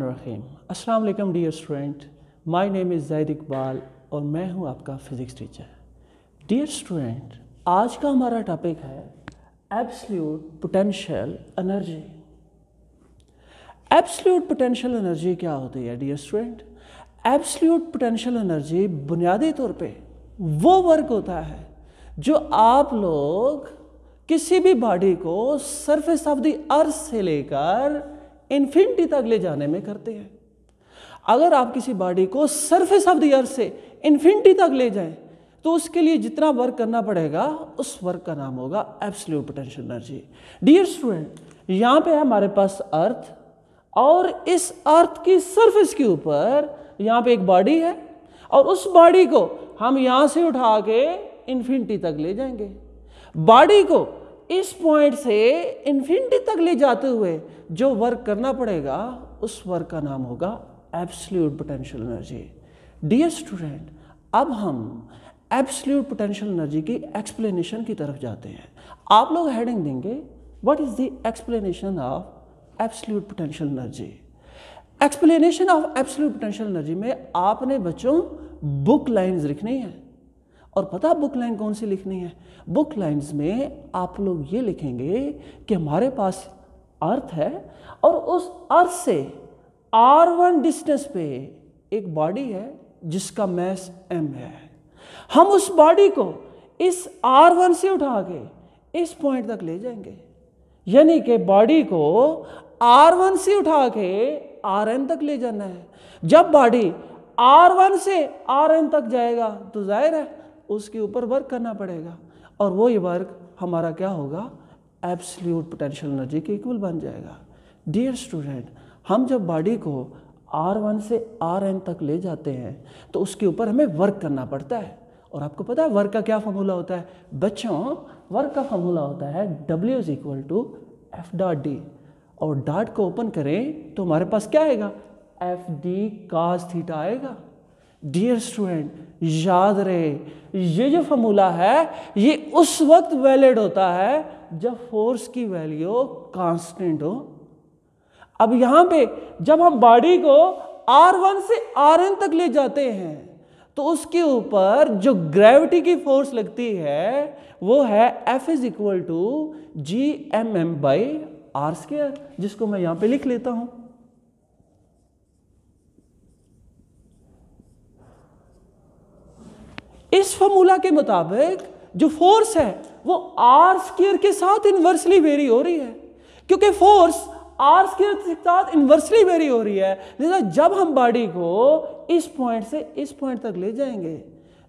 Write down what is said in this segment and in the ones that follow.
अस्सलाम वालेकुम dear student my name is Zaid Iqbal और मैं हूँ आपका फिज़िक्स टीचर डियर स्टूडेंट आज का हमारा टॉपिक है absolute potential energy absolute potential energy क्या होती है dear student absolute potential energy बुनियादी तौर पे वो वर्क होता है जो आप लोग किसी भी बॉडी को सरफेस ऑफ़ द अर्थ से लेकर इन्फिनिटी तक ले जाने में करते हैं। अगर आप किसी बॉडी को सरफेस ऑफ़ द अर्थ से इन्फिनिटी तक ले जाएँ तो उसके लिए जितना वर्क करना पड़ेगा, उस वर्क का नाम होगा absolute potential energy dear student यहाँ पे है हमारे पास अर्थ और इस अर्थ की सरफेस के ऊपर यहाँ पे एक बॉडी है और उस बॉडी को हम यहाँ से उठा के इन्फिनिटी तक ले जाएँगे। बॉडी को इस पॉइंट से इन्फिनिटी तक ले जाते हुए जो वर्क करना पड़ेगा, उस वर्क का नाम होगा absolute potential energy dear student अब हम एब्सल्यूट पोटेंशियल एनर्जी की एक्सप्लेनेशन की तरफ़ जाते हैं। आप लोग हेडिंग देंगे what is the explanation of absolute potential energy explanation of absolute potential energy में आपने बच्चों बुक लाइंस लिखनी है। और पता बुक लाइन कौन सी लिखनी है? बुक लाइंस में आप लोग ये लिखेंगे कि हमारे पास अर्थ है और उस अर्थ से आर वन डिस्टेंस पे एक बॉडी है जिसका मैस एम है। हम उस बॉडी को इस आर वन से उठा के इस पॉइंट तक ले जाएँगे। यानी कि बॉडी को आर वन से उठा के आर एन तक ले जाना है। जब बॉडी आर वन से आर एन तक जाएगा तो ज़ाहिर है उसके ऊपर वर्क करना पड़ेगा। और वो ये वर्क हमारा क्या होगा? एब्सल्यूट पोटेंशियल एनर्जी के इक्वल बन जाएगा। डियर स्टूडेंट हम जब बॉडी को आर वन से आर एन तक ले जाते हैं तो उसके ऊपर हमें वर्क करना पड़ता है। और आपको पता है वर्क का क्या फॉर्मूला होता है? बच्चों वर्क का फॉर्मूला होता है W is equal to F dot D और डॉट को ओपन करें तो हमारे पास क्या आएगा? एफ़ डी काज थीटा आएगा। डियर स्टूडेंट याद रहे, ये जो फॉर्मूला है, ये उस वक्त वैलिड होता है जब फोर्स की वैल्यू कांस्टेंट हो। अब यहाँ पे जब हम बॉडी को R1 से Rn तक ले जाते हैं तो उसके ऊपर जो ग्रेविटी की फोर्स लगती है, वो है F is equal to G M M by R square जिसको मैं यहाँ पे लिख लेता हूँ। इस फॉर्मूला के मुताबिक जो फोर्स है, वो आर स्केयर के साथ इन्वर्सली वेरी हो रही है। क्योंकि फोर्स आर स्केयर के साथ इन्वर्सली वेरी हो रही है, लिहाजा जब हम बॉडी को इस पॉइंट से इस पॉइंट तक ले जाएँगे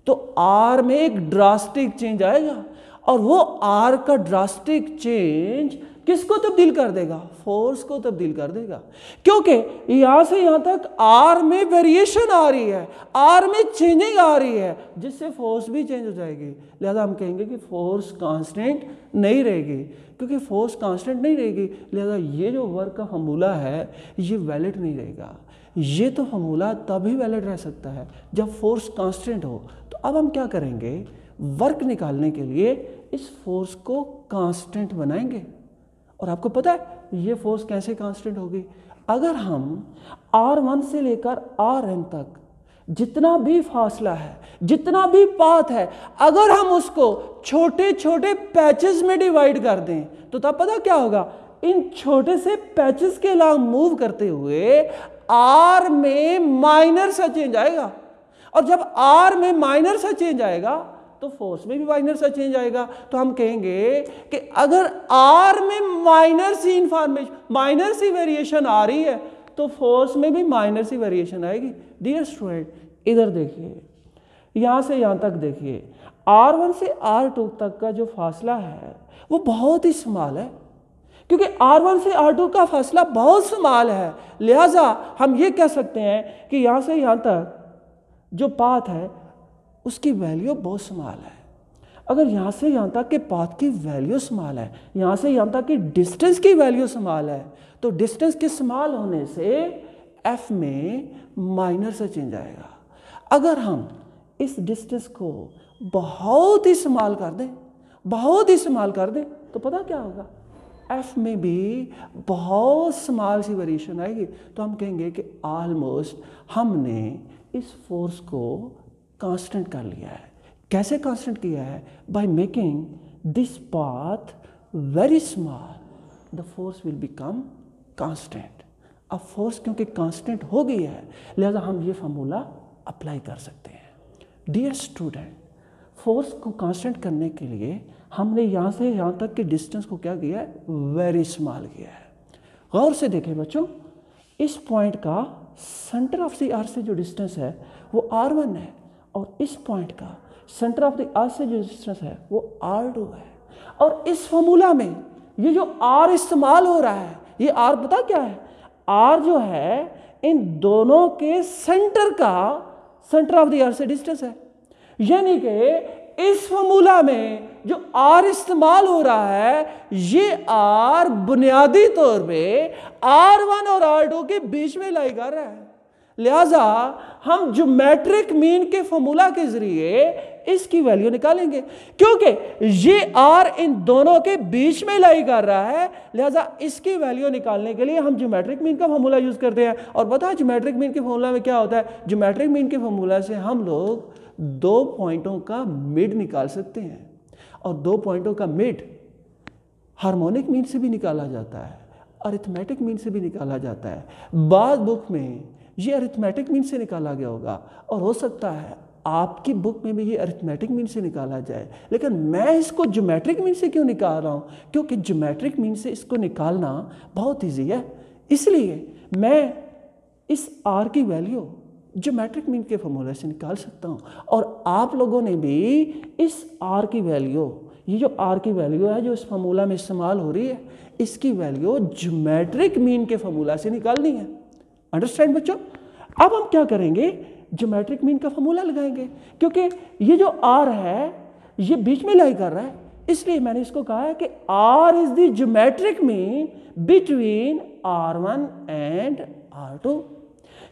तो आर में एक ड्रास्टिक चेंज आएगा। और वो आर का ड्रास्टिक चेंज किसको तब्दील कर देगा? फोर्स को तब्दील कर देगा। क्योंकि यहाँ से यहाँ तक आर में वेरिएशन आ रही है। आर में चेंजिंग आ रही है, जिससे फोर्स भी चेंज हो जाएगी। लिहाजा हम कहेंगे कि फोर्स कांस्टेंट नहीं रहेगी। क्योंकि फोर्स कांस्टेंट नहीं रहेगी, लिहाजा ये जो वर्क का फॉर्मूला है, ये वैलिड नहीं रहेगा। ये तो फॉर्मूला तभी वैलिड रह सकता है, जब फोर्स कांस्टेंट हो। तो अब हम क्या करेंगे? वर्क निकालने के लिए इस फोर्स को कांस्टेंट बनाएँगे। और आपको पता है, ये फोर्स कैसे कांस्टेंट होगी? अगर हम R1 से लेकर Rn तक जितना भी फासला है, जितना भी पाथ है, अगर हम उसको छोटे छोटे पैचेस में डिवाइड कर दें तो तब पता क्या होगा? इन छोटे से पैचेस के अलावा मूव करते हुए आर में माइनर सा चेंज आएगा। और जब आर में माइनर सा चेंज आएगा तो फोर्स में भी माइनर सा चेंज आएगा। तो हम कहेंगे कि अगर आर में माइनर सी इंफॉर्मेशन माइनर सी वेरिएशन आ रही है तो फोर्स में भी माइनर सी वेरिएशन आएगी। डियर स्टूडेंट इधर देखिए, यहाँ से यहाँ तक देखिए R1 से R2 तक का जो फासला है, वो बहुत ही स्मॉल है। क्योंकि R1 से R2 का फासला बहुत स्मॉल है। लिहाजा हम ये कह सकते हैं कि यहाँ से यहाँ तक जो पाथ है उसकी वैल्यू बहुत स्मॉल है। अगर यहाँ से यहाँ तक के पाथ की वैल्यू स्मॉल है, यहाँ से यहाँ तक की डिस्टेंस की वैल्यू स्मॉल है तो डिस्टेंस के स्मॉल होने से एफ़ में माइनर से चेंज आएगा। अगर हम इस डिस्टेंस को बहुत ही स्मॉल कर दें, बहुत ही स्मॉल कर दें तो पता क्या होगा? एफ़ में भी बहुत स्मॉल सी वेरिएशन आएगी। तो हम कहेंगे कि ऑलमोस्ट हमने इस फोर्स को कांस्टेंट कर लिया है। कैसे कांस्टेंट किया है? By making this path very small the force will become constant अब फोर्स क्योंकि कांस्टेंट हो गई है, लिहाजा हम ये फार्मूला अप्लाई कर सकते हैं। डियर स्टूडेंट फोर्स को कांस्टेंट करने के लिए हमने यहाँ से यहाँ तक के डिस्टेंस को क्या किया है? वेरी स्मॉल किया है। गौर से देखें बच्चों, इस पॉइंट का सेंटर ऑफ़ सी आर से जो डिस्टेंस है, वो आर वन है। और इस पॉइंट का सेंटर ऑफ़ द आर से जो डिस्टेंस है, वो आर टू है। और इस फॉर्मूला में ये जो आर इस्तेमाल हो रहा है, ये आर पता क्या है? आर जो है, इन दोनों के सेंटर का सेंटर ऑफ़ द आर से डिस्टेंस है। यानी कि इस फॉर्मूला में जो आर इस्तेमाल हो रहा है, ये आर बुनियादी तौर पे आर वन और आर टू के बीच में लाई कर रहा है। लिहाजा हम ज्योमेट्रिक मीन के फॉर्मूला के ज़रिए इसकी वैल्यू निकालेंगे। क्योंकि ये आर इन दोनों के बीच में लाई कर रहा है, लिहाजा इसकी वैल्यू निकालने के लिए हम ज्योमेट्रिक मीन का फॉर्मूला यूज़ करते हैं। और बता ज्योमेट्रिक मीन के फॉर्मूला में क्या होता है? ज्योमेट्रिक मीन के फॉर्मूला से हम लोग दो पॉइंटों का मिड निकाल सकते हैं। और दो पॉइंटों का मिड हार्मोनिक मीन से भी निकाला जाता है अरिथमेटिक मीन से भी निकाला जाता है। बाद बुक में ये अरिथमेटिक मीन से निकाला गया होगा। और हो सकता है आपकी बुक में भी ये अरिथमेटिक मीन से निकाला जाए। लेकिन मैं इसको जोमेट्रिक मीन से क्यों निकाल रहा हूँ? क्योंकि जोमेट्रिक मीन से इसको निकालना बहुत ईजी है। इसलिए मैं इस आर की वैल्यू जोमेट्रिक मीन के फॉर्मूले से निकाल सकता हूँ। और आप लोगों ने भी इस आर की वैल्यू ये जो आर की वैल्यू है, जो इस फॉर्मूला में इस्तेमाल हो रही है, इसकी वैल्यू जोमेट्रिक मीन के फॉर्मूला से निकालनी है। अंडरस्टैंड बच्चों? अब हम क्या करेंगे? ज्योमेट्रिक मीन का फॉर्मूला लगाएँगे। क्योंकि ये जो आर है, ये बीच में लाई कर रहा है। इसलिए मैंने इसको कहा है कि R is geometric mean between R one and R two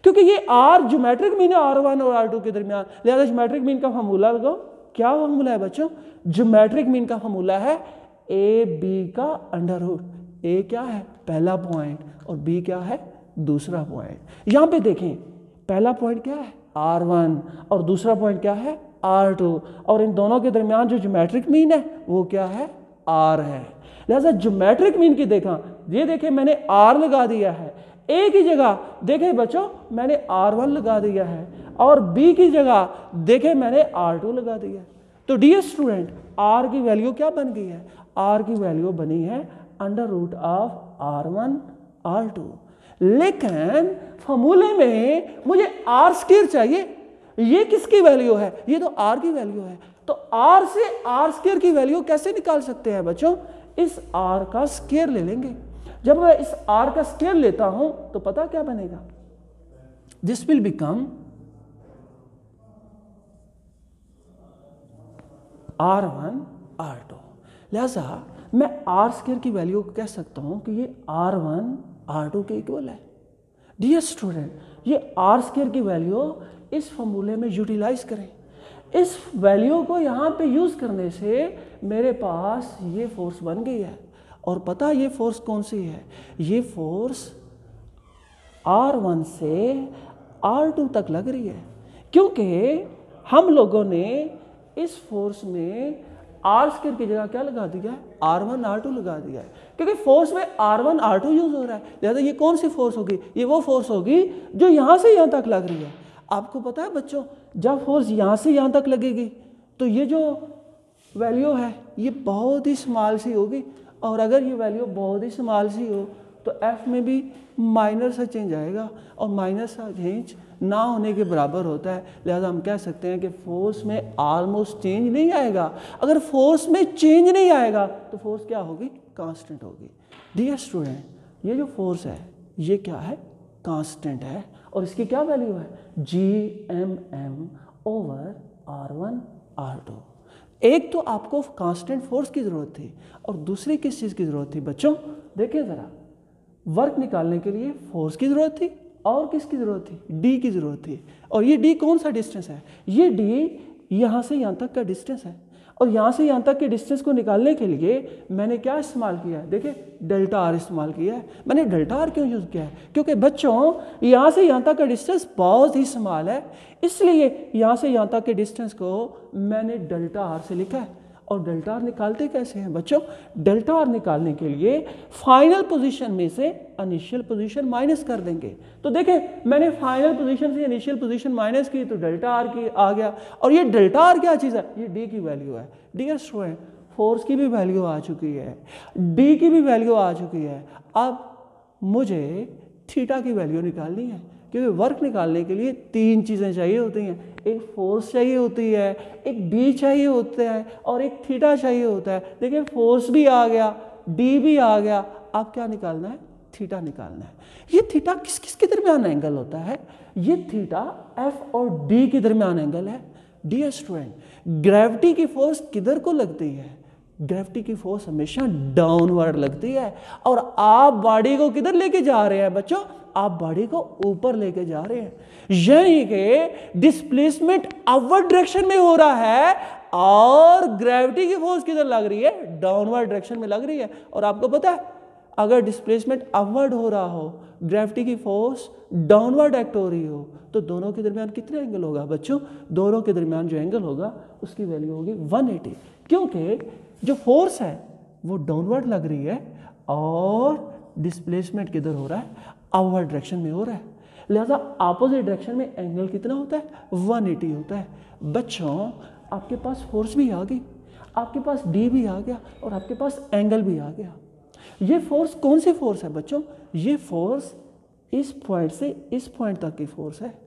क्योंकि ये आर ज्योमेट्रिक मीन है आर वन और आर टू के दरमियान। लिहाजा ज्योमेट्रिक मीन का फॉर्मूला लगाओ। क्या फॉर्मूला है बच्चों? ज्योमेट्रिक मीन का फॉर्मूला है ए बी का अंडर रूट ए क्या है? पहला पॉइंट और बी क्या है? दूसरा पॉइंट यहाँ पे देखें, पहला पॉइंट क्या है? आर वन और दूसरा पॉइंट क्या है? आर टू और इन दोनों के दरमियान जो ज्योमेट्रिक मीन है, वो क्या है? आर है. लिहाजा ज्योमेट्रिक मीन की देखा, ये देखें, मैंने आर लगा दिया है. ए की जगह, देखें बच्चों, मैंने आर वन लगा दिया है. और बी की जगह, देखें, मैंने आर टू लगा दिया तो डी स्टूडेंट आर की वैल्यू क्या बन गई है? आर की वैल्यू बनी है under root of R one R two लेकिन फॉर्मूले में मुझे आर स्केयर चाहिए। ये किसकी वैल्यू है? ये तो आर की वैल्यू है। तो आर से आर स्केयर की वैल्यू कैसे निकाल सकते हैं बच्चों? इस आर का स्केयर ले लेंगे। जब मैं इस आर का स्केयर लेता हूँ तो पता क्या बनेगा? This will become R one R two लिहाजा मैं आर स्केयर की वैल्यू कह सकता हूँ कि ये आर वन आर टू के इक्वल है। डियर स्टूडेंट ये आर स्केयर की वैल्यू इस फॉर्मूले में यूटिलाइज करें। इस वैल्यू को यहाँ पे यूज़ करने से मेरे पास ये फोर्स बन गई है। और पता ये फोर्स कौन सी है? ये फोर्स आर वन से आर टू तक लग रही है। क्योंकि हम लोगों ने इस फोर्स में आर स्केयर की जगह क्या लगा दिया है? आर वन आर टू लगा दिया है। क्योंकि फोर्स में R one R two use हो रहा है। लिहाजा ये कौन सी फोर्स होगी? ये वो फोर्स होगी जो यहाँ से यहाँ तक लग रही है। आपको पता है बच्चों, जब फोर्स यहाँ से यहाँ तक लगेगी तो ये जो वैल्यू है, ये बहुत ही स्मॉल सी होगी। और अगर ये वैल्यू बहुत ही स्मॉल सी हो तो एफ़ में भी माइनर सा चेंज आएगा और माइनर सा चेंज ना होने के बराबर होता है। लिहाजा हम कह सकते हैं कि फोर्स में ऑलमोस्ट चेंज नहीं आएगा। अगर फोर्स में चेंज नहीं आएगा तो फोर्स क्या होगी? कांस्टेंट होगी। डियर स्टूडेंट ये जो फोर्स है, ये क्या है? कांस्टेंट है। और इसकी क्या वैल्यू है? G M M over R one R two एक तो आपको कांस्टेंट फोर्स की ज़रूरत थी और दूसरी किस चीज़ की ज़रूरत थी? बच्चों, देखिए ज़रा। वर्क निकालने के लिए फोर्स की ज़रूरत थी और किसकी ज़रूरत थी? डी की ज़रूरत थी। और ये डी कौन सा डिस्टेंस है? ये डी यहाँ से यहाँ तक का डिस्टेंस है। और यहाँ से यहाँ तक के डिस्टेंस को निकालने के लिए मैंने क्या इस्तेमाल किया है? देखिए, डेल्टा आर इस्तेमाल किया है। मैंने डेल्टा आर क्यों यूज़ किया है? क्योंकि बच्चों, यहाँ से यहाँ तक का डिस्टेंस बहुत ही स्मॉल है। इसलिए यहाँ से यहाँ तक के डिस्टेंस को मैंने डेल्टा आर से लिखा है। और डेल्टा आर निकालते कैसे हैं? बच्चों, डेल्टा आर निकालने के लिए फाइनल पोजीशन में से इनिशियल पोजीशन माइनस कर देंगे। तो देखें, मैंने फाइनल पोजीशन से इनिशियल पोजीशन माइनस की तो डेल्टा आर की आ गया। और ये डेल्टा आर क्या चीज़ है? ये डी की वैल्यू है। डियर स्टूडेंट फोर्स की भी वैल्यू आ चुकी है। डी की भी वैल्यू आ चुकी है। अब मुझे थीटा की वैल्यू निकालनी है। क्योंकि वर्क निकालने के लिए तीन चीज़ें चाहिए होती हैं। एक फोर्स चाहिए होती है, एक डी चाहिए होता है और एक थीटा चाहिए होता है। देखिए फोर्स भी आ गया डी भी आ गया। आप क्या निकालना है? थीटा निकालना है। ये थीटा किस किस के दरमियान एंगल होता है? ये थीटा एफ़ और डी के दरमियान एंगल है। डी स्टूडेंट ग्रेविटी की फोर्स किधर को लगती है? ग्रेविटी की फोर्स हमेशा डाउनवर्ड लगती है। और आप बॉडी को किधर लेके जा रहे हैं बच्चों? आप बॉडी को ऊपर लेके जा रहे हैं। यानी कि डिस्प्लेसमेंट अपवर्ड डायरेक्शन में हो रहा है और ग्रेविटी की फोर्स किधर लग रही है? डाउनवर्ड डायरेक्शन में लग रही है। और आपको पता है, अगर डिस्प्लेसमेंट अपवर्ड हो रहा हो ग्रेविटी की फोर्स डाउनवर्ड एक्ट हो रही हो तो दोनों के दरमियान कितने एंगल होगा बच्चों? दोनों के दरमियान जो एंगल होगा, उसकी वैल्यू होगी 180 क्योंकि जो फोर्स है, वो डाउनवर्ड लग रही है और डिस्प्लेसमेंट किधर हो रहा है? अपवर्ड डायरेक्शन में हो रहा है। लिहाजा अपोजिट डायरेक्शन में एंगल कितना होता है? 180 होता है। बच्चों, आपके पास फोर्स भी आ गई, आपके पास डी भी आ गया और आपके पास एंगल भी आ गया। ये फोर्स कौन सी फोर्स है बच्चों? ये फोर्स इस पॉइंट से इस पॉइंट तक की फोर्स है।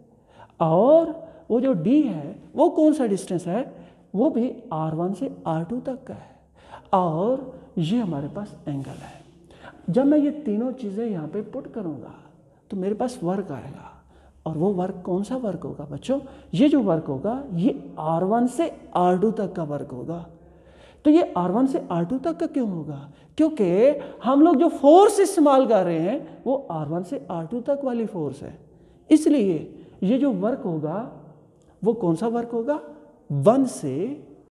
और वो जो डी है, वो कौन सा डिस्टेंस है? वो भी R1 से R2 तक का है। और ये हमारे पास एंगल है। जब मैं ये तीनों चीज़ें यहाँ पे पुट करूँगा तो मेरे पास वर्क आएगा। और वो वर्क कौन सा वर्क होगा बच्चों? ये जो वर्क होगा, ये R1 से R2 तक का वर्क होगा। तो ये R1 से R2 तक का क्यों होगा? क्योंकि हम लोग जो फोर्स इस्तेमाल कर रहे हैं, वो R1 से R2 तक वाली फोर्स है। इसलिए ये जो वर्क होगा, वो कौन सा वर्क होगा? वन से